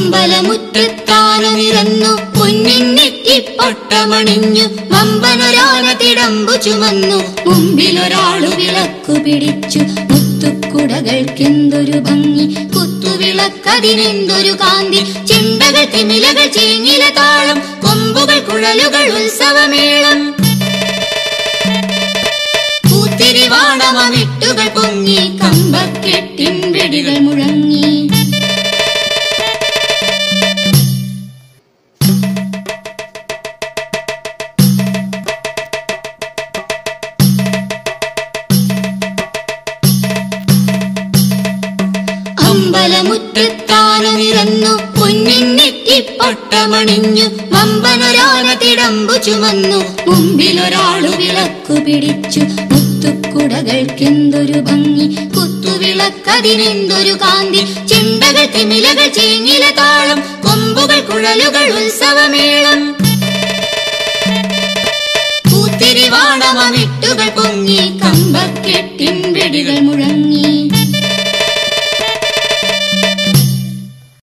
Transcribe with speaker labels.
Speaker 1: മമ്പലമുറ്റത്താനുമിരന്നു പൊന്നിൻ നെറ്റിപ്പൊട്ടമണിഞ്ഞു വമ്പനൊരാന തിടമ്പു ചുമന്നു. മുമ്പിലൊരാളു വിളക്കു പിടിച്ചു. കുടകൾക്കെന്തൊരു ഭംഗി. കുത്തുവിളക്കതിനെന്തൊരു കാന്തി. ചിണ്ടകൾ തിമിലകൾ ചേങ്ങില താളം. കൊമ്പുകൾ കുഴലുകൾ ഉത്സവമേളം. പൂത്തിരിവാണമ മെട്ടുകൾ പൊങ്ങി. കമ്പക്കെട്ടിൻ വെടികൾ മുഴങ്ങി അമ്പലമുറ്റത്താന നിറന്നു പൊന്നിൻ നെറ്റിപ്പൊട്ടമണിഞ്ഞു വമ്പനൊരാന തിടമ്പു ചുമന്നു. മുമ്പിലൊരാളു വിളക്കു പിടിച്ചു. മുത്തുക്കുടകൾക്കെന്തൊരു ഭംഗി. കുത്തുവിളക്കതിനെന്തൊരു കാന്തി. ചിന്തകൾ തിമിലകൾ ചേങ്ങില താളം. കൊമ്പുകൾ കുഴലുകൾ ഉത്സവമേളം. പൂത്തിരിവാണമിട്ടുകൾ പൊങ്ങി.